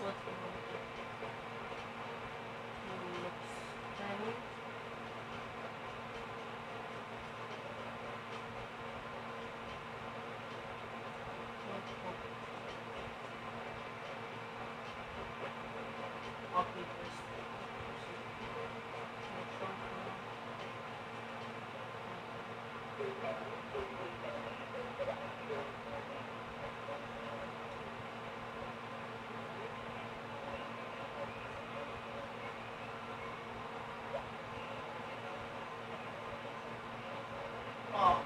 Copy this. Oh.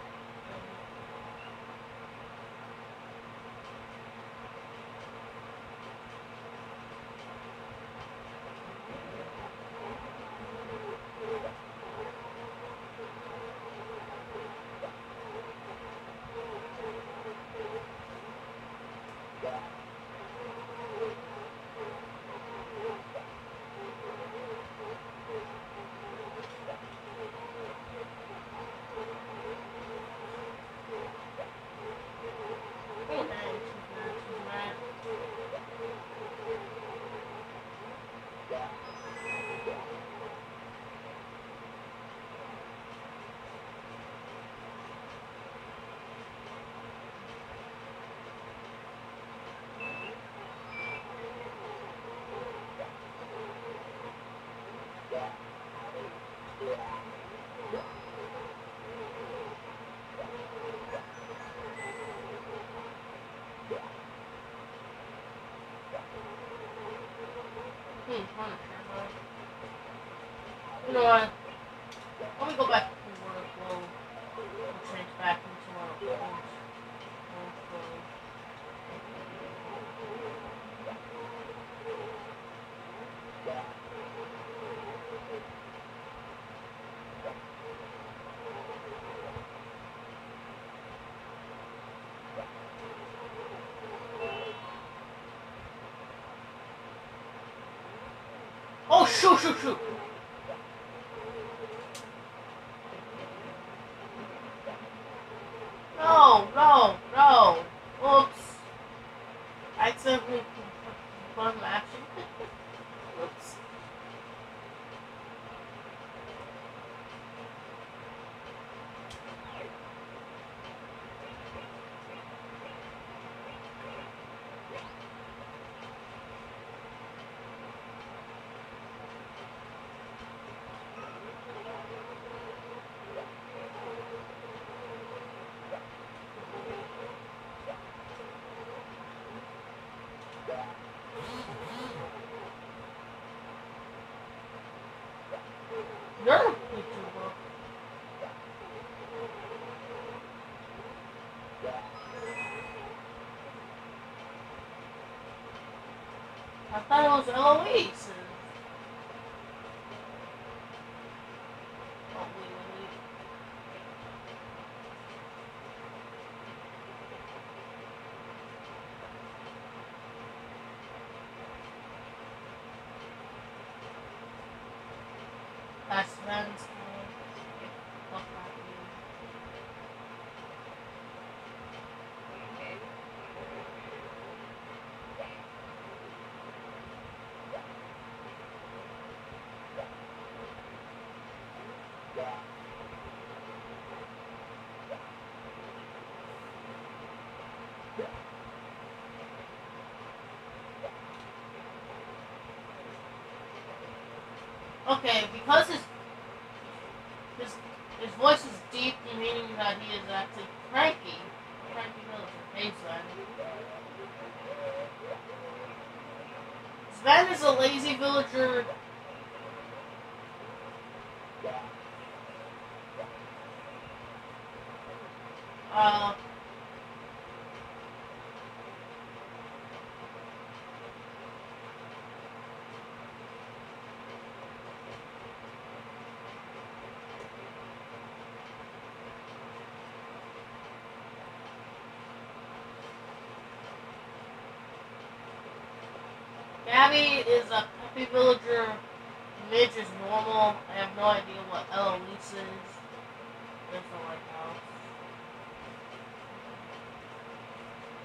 Oh, dang, she's mad, she's mad. Hmm, hold on, hold on. 我属鼠 You're a picture book. I thought it was Eloise. Oh, wait, wait, wait. That's Sven's phone. Fuck that dude. Okay, because his his his voice is deep, meaning that he is actually cranky. Cranky. Hey Sven. Sven is a lazy villager. Uh, Gabby is a happy villager. Midge is normal. I have no idea what Eloise is. There's no White House.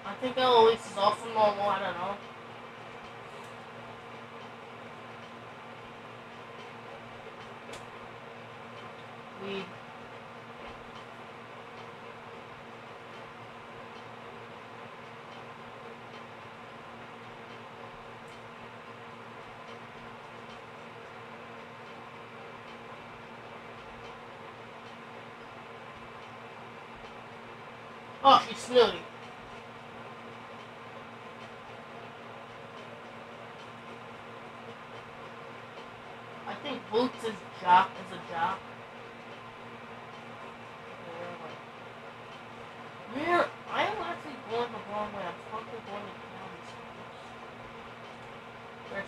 I think Eloise is also normal. I don't know.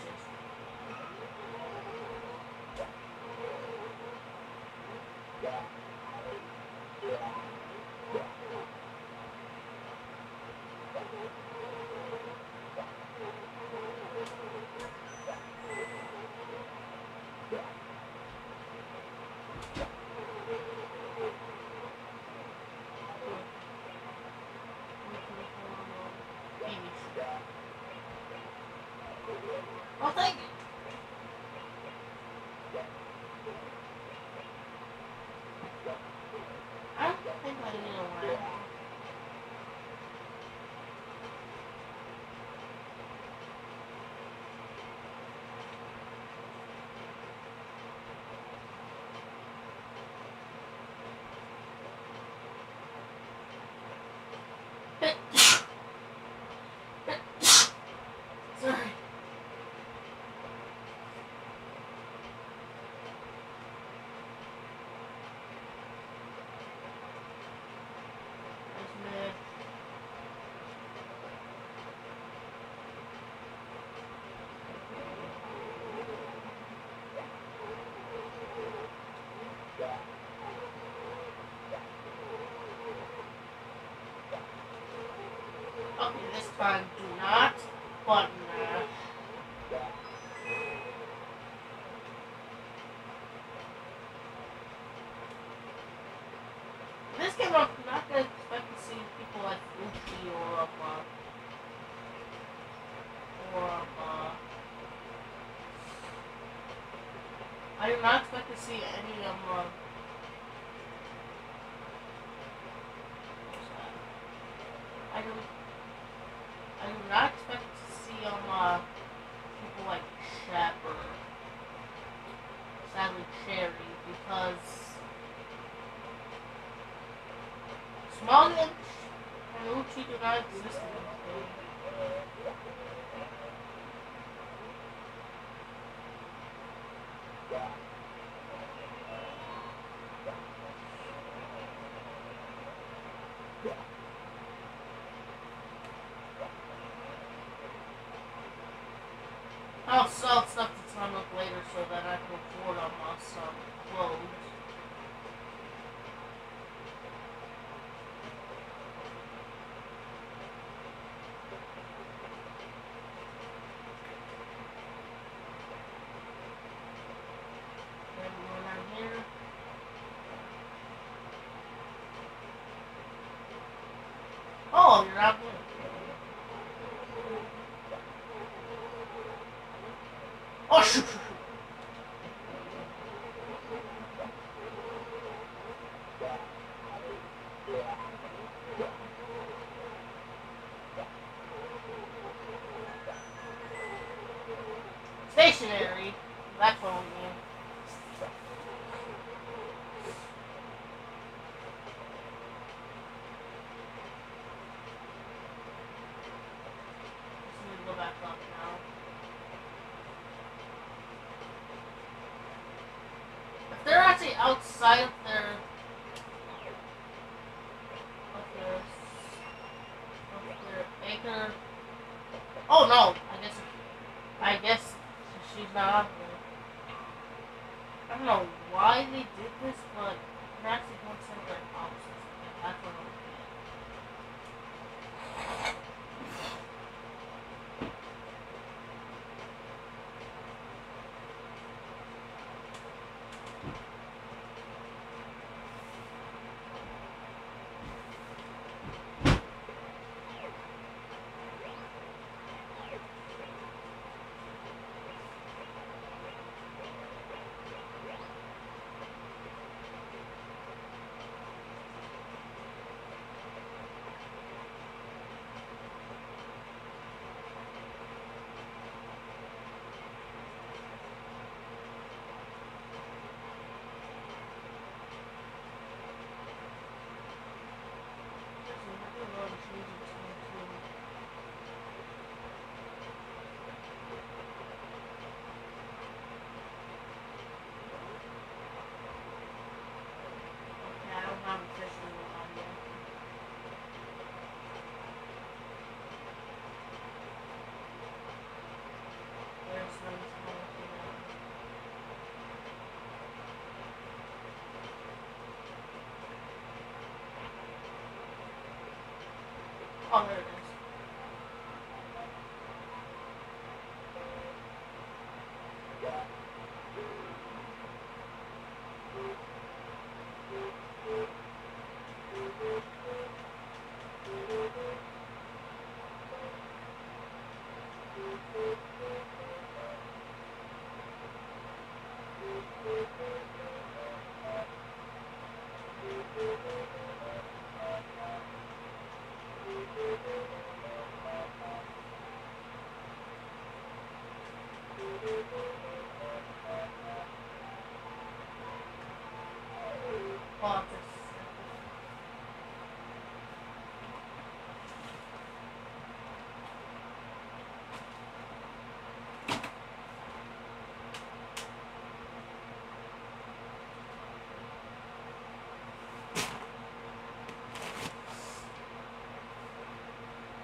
Gracias. Sorry. up this bag. Do not partner. This game I'm not gonna expect to see people like Uchi or uh, or uh, I did not expect to see any of them. Um, I'll, I'll set the time up later so that I can record on my stuff. that's all. Oh, there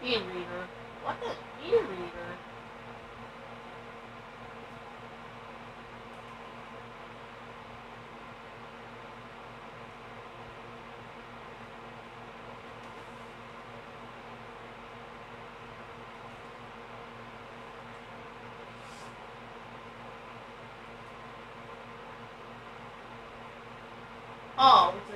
E-reader. What the Oh, it's an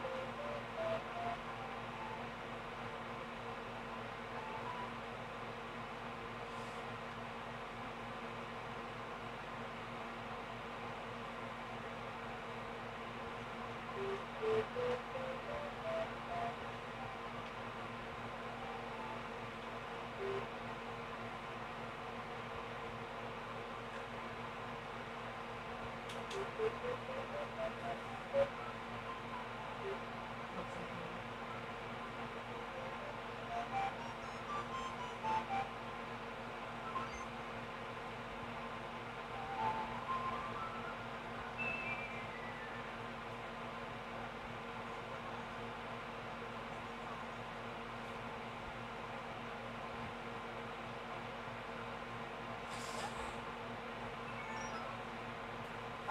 accessory. Just like when I check something. When I check something, when I have a conscience on.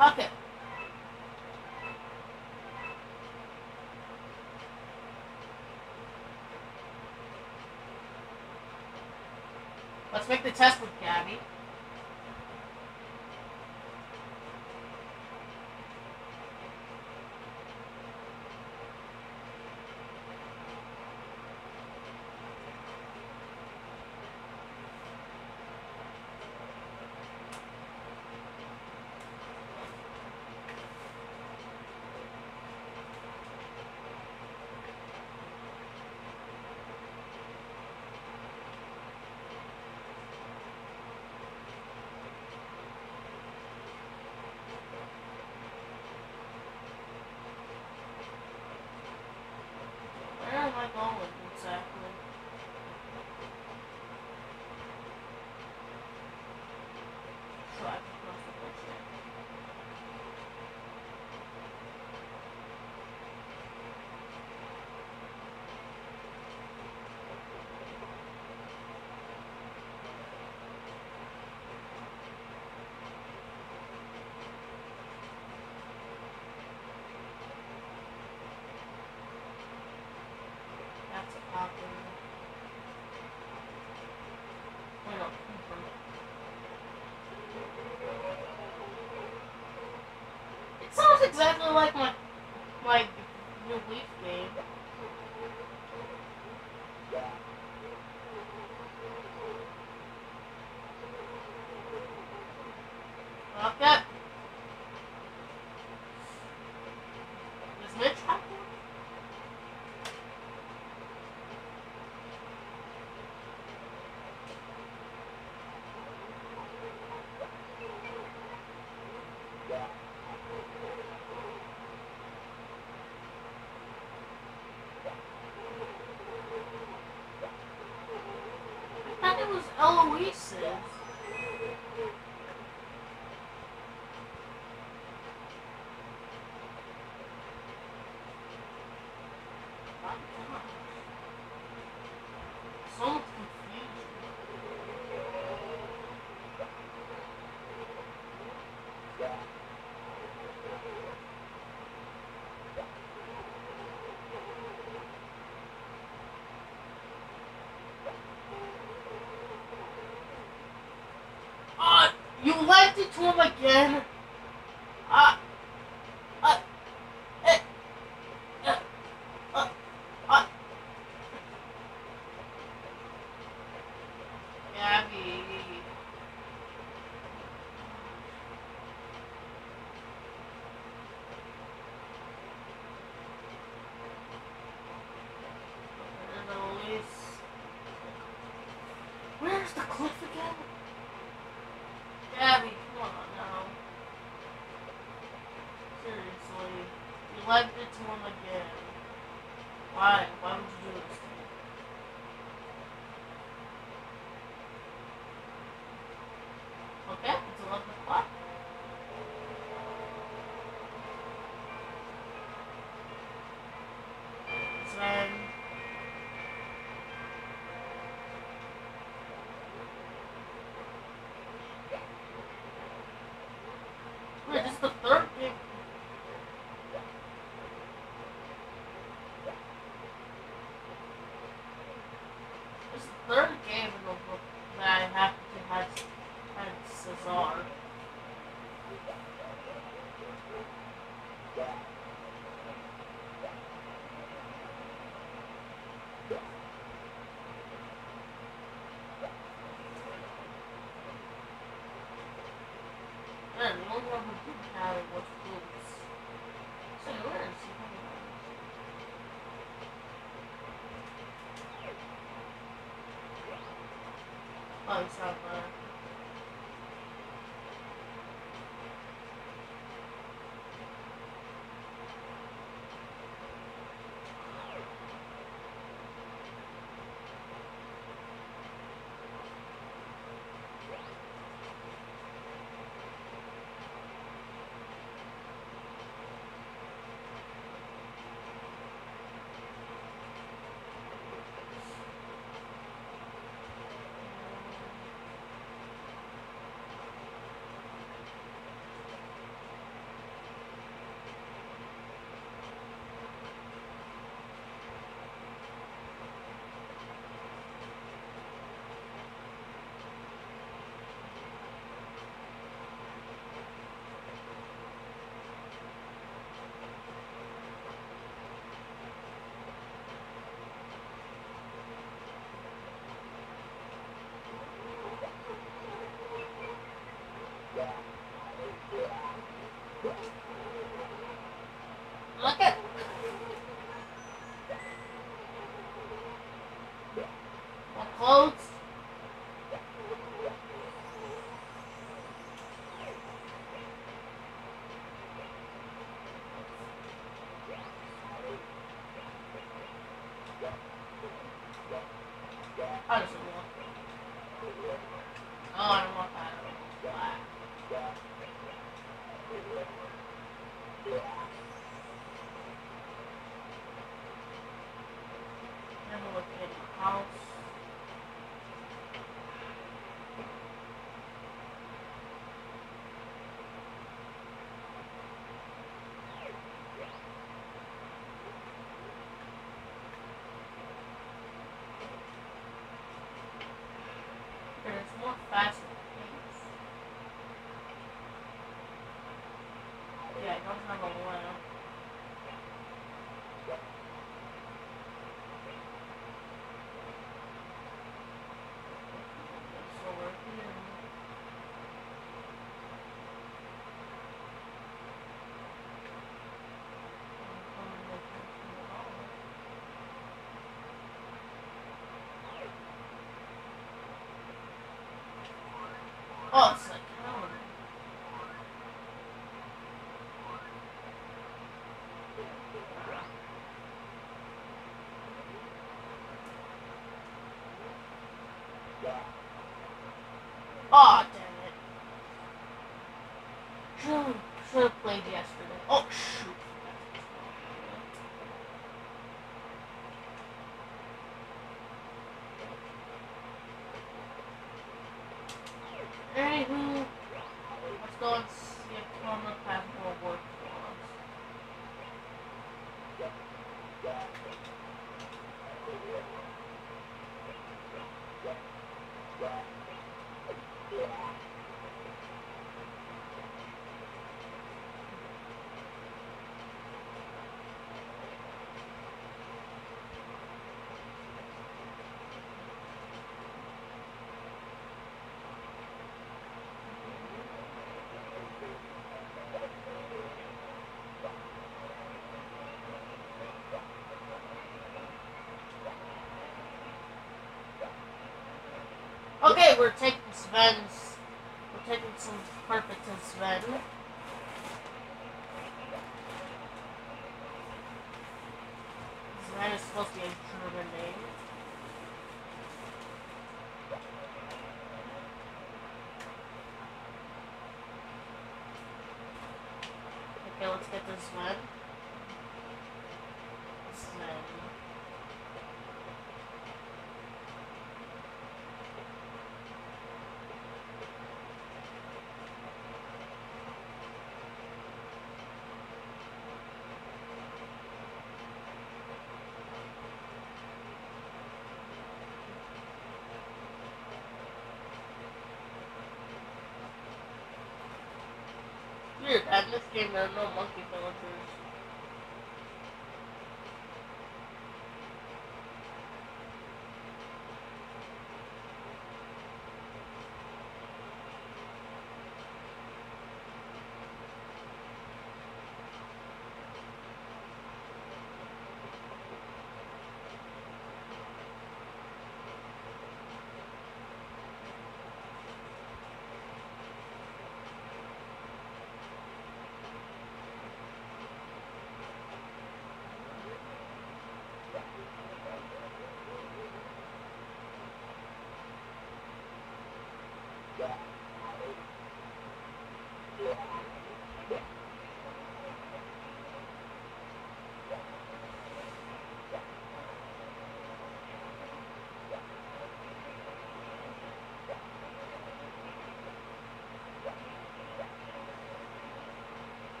Okay. Let's make the test like always. It sounds exactly like my was Eloise? sua guerra learn one rubber boot how it works rules. So learn, see how. Oh, it's not Look at Oh, it's like. Oh, damn it. Should have played yesterday. Let's go and see if Tormund has more work for us. Okay, we're taking Sven's. We're taking some perfect to Sven. Sven is supposed to be a German name. Okay, let's get this Sven. Sven. There are no monkey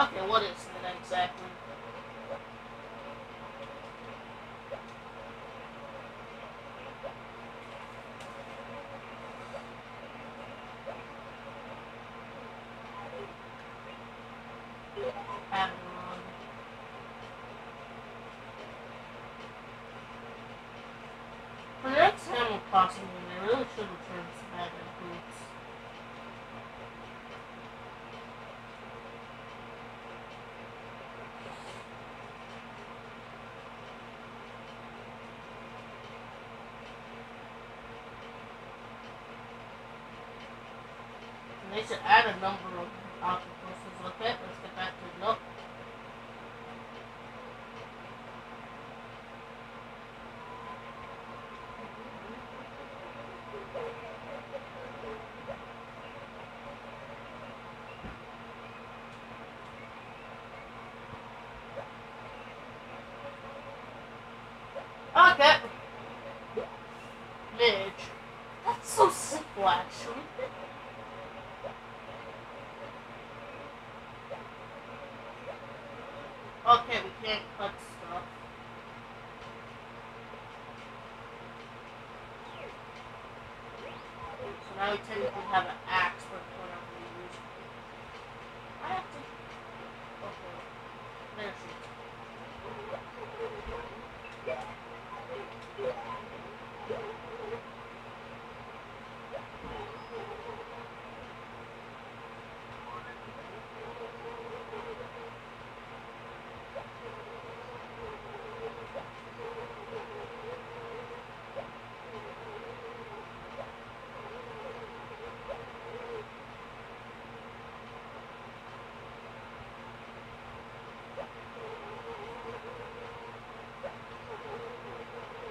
Okay, what is it exactly? Avalon. For the next Animal Crossing game, they really should return to that in boots. And they should add a number of octopuses. Okay, let's get back to nope. Okay. Midge. That's so simple, actually.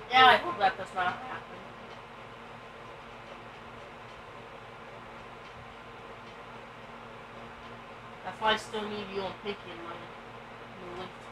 Yeah, I hope that does not happen. That's why I still need you on Pinky in my the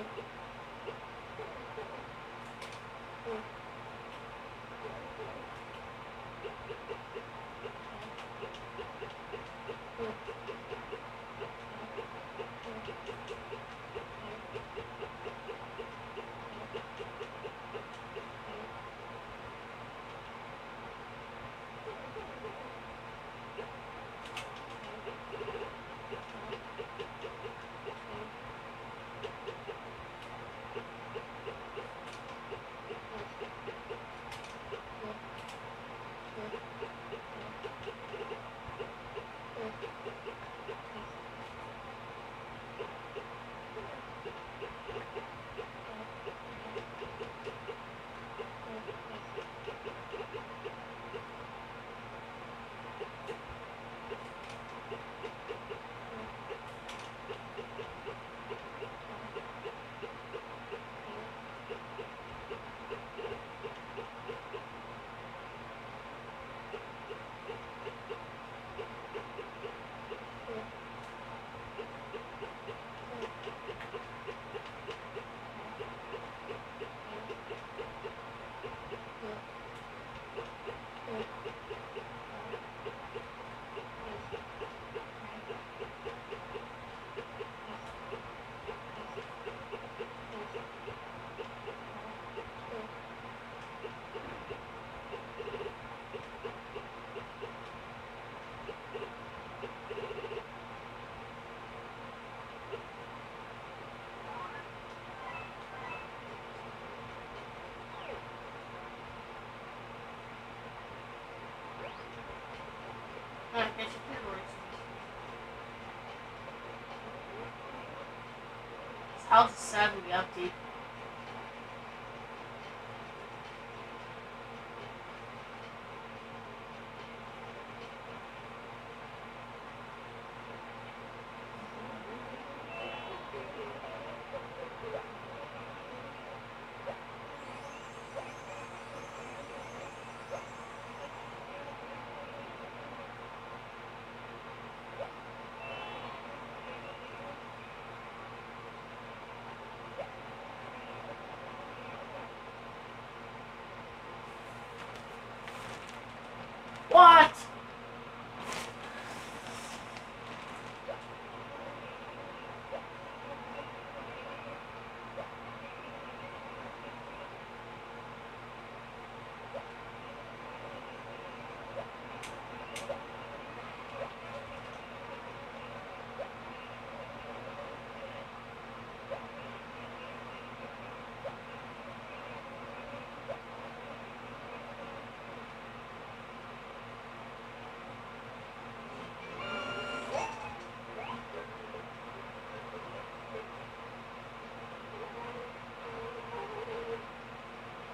like, House is sadly empty. What?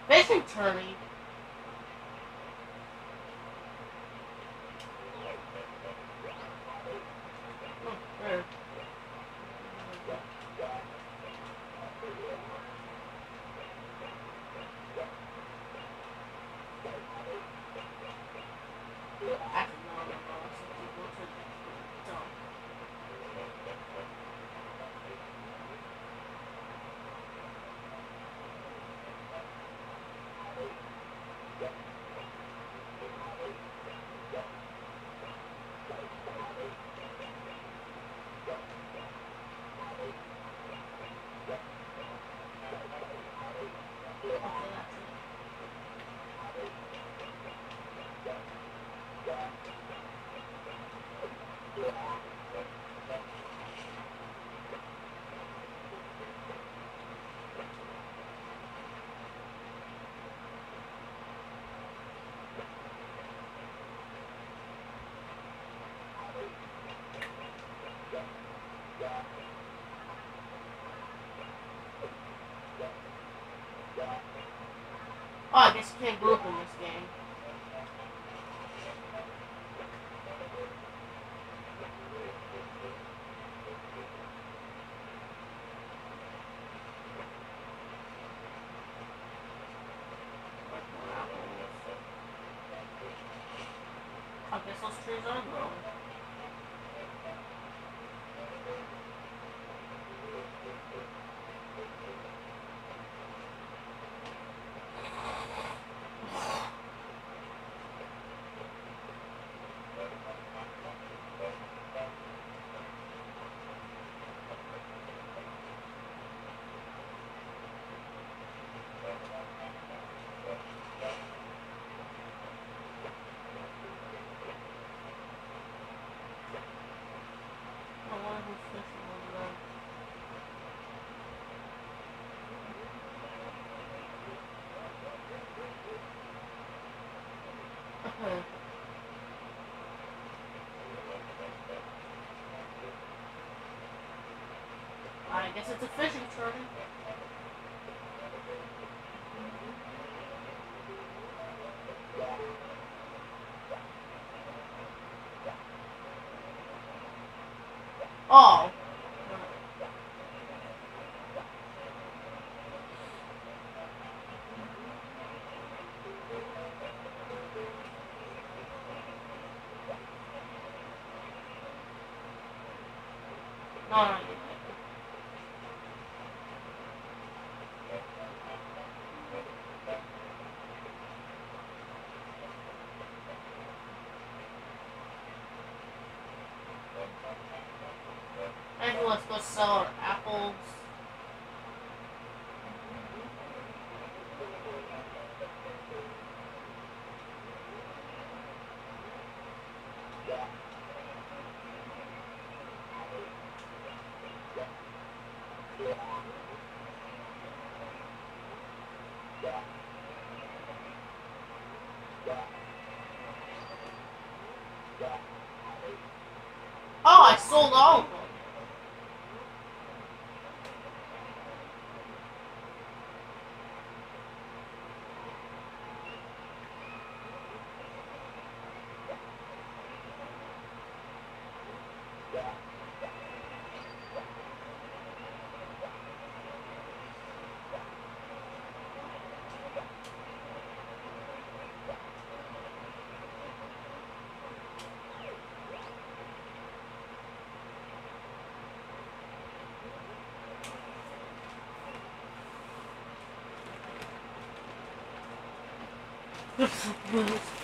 Facing turning. Oh, there. Can't group in this game. I guess those trees are growing. I wonder who's fishing over there. Okay. I guess it's a fishing tournament. Oh. No, no, you And let's go sell apples. Oh, I sold all of them. Sorry,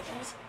guys.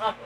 Up,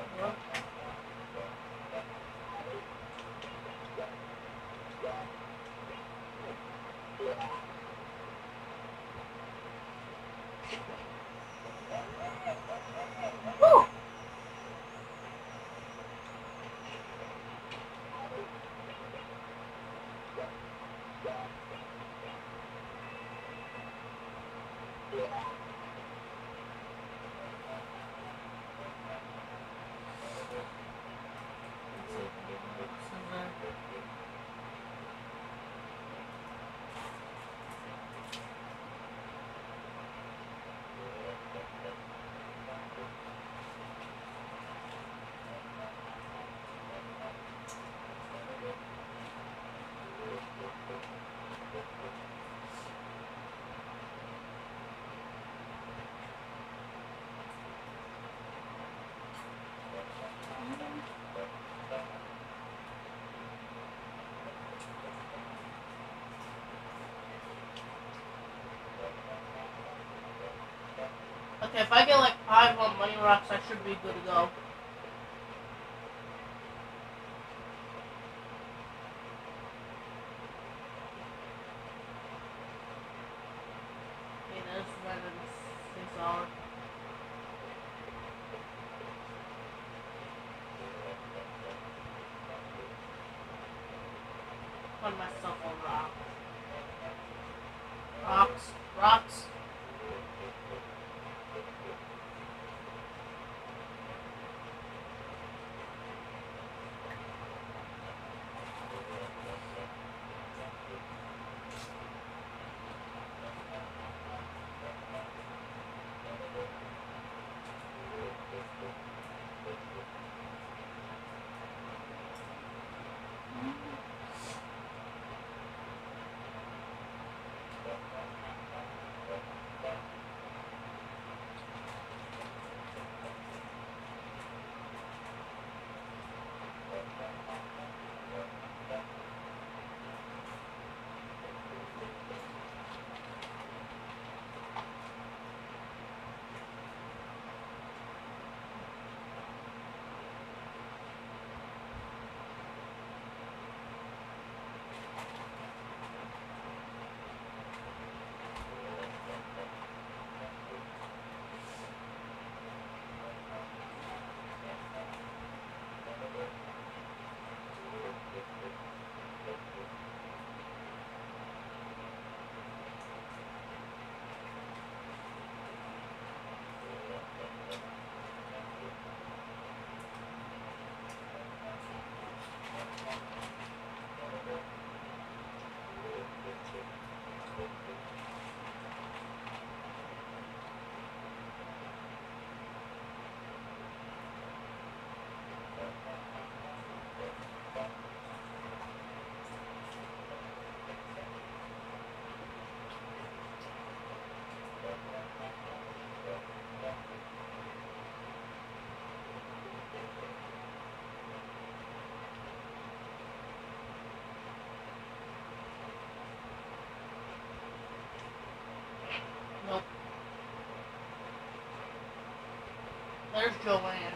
Okay, if I get like five on money rocks, I should be good to go. 何? There's Joanne.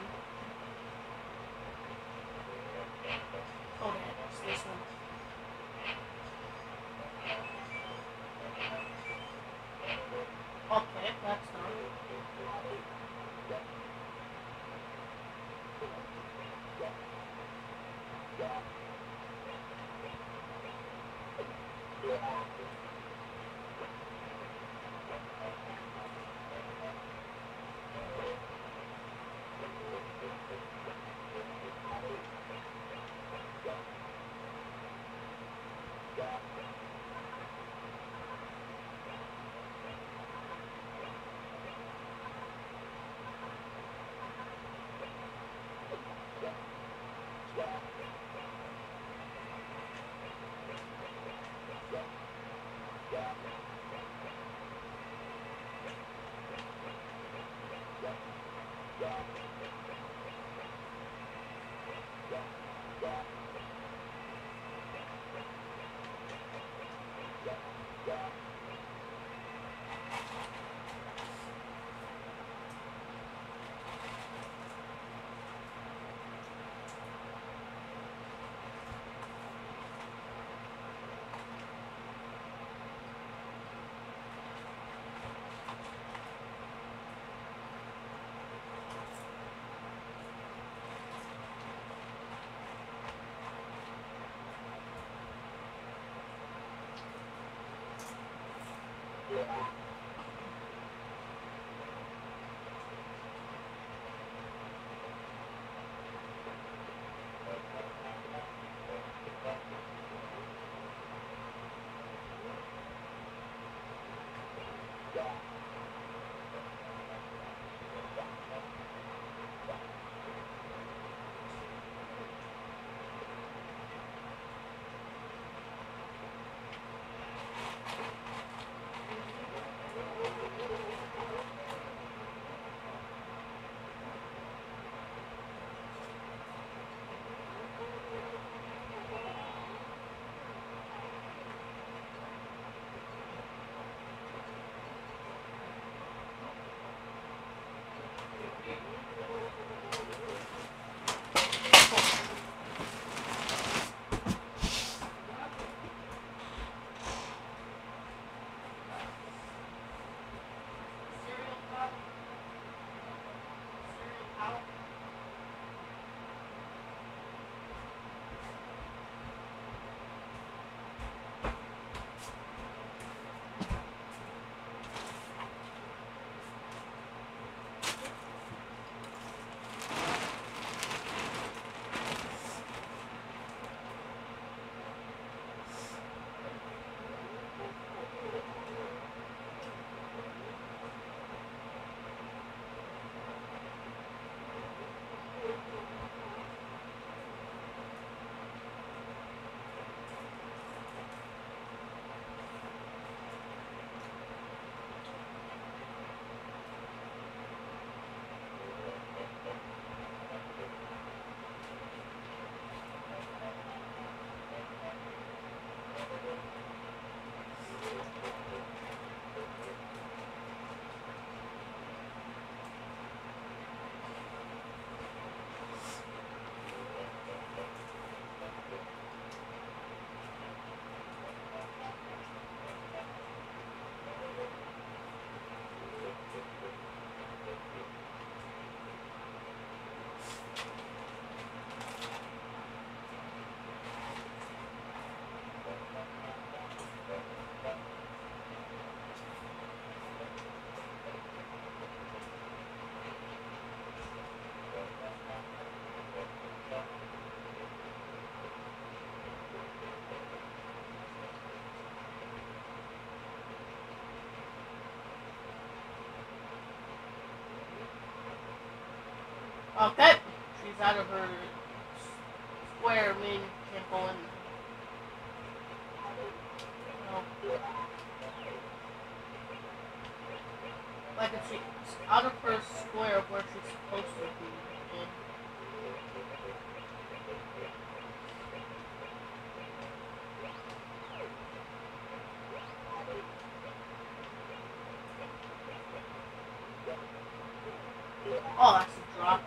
Yeah. Okay, she's out of her square main temple and. Well, like if she's out of her square of where she's supposed to be. And oh, that's a drop.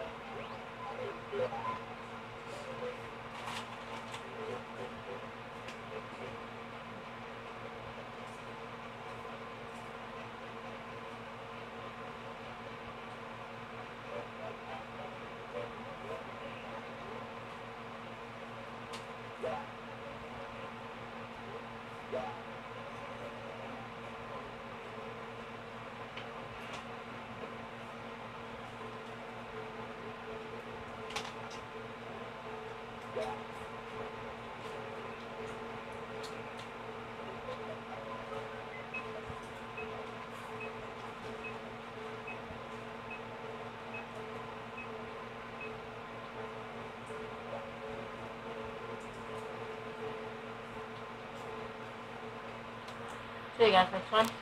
You guys next time.